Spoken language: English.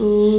Ooh.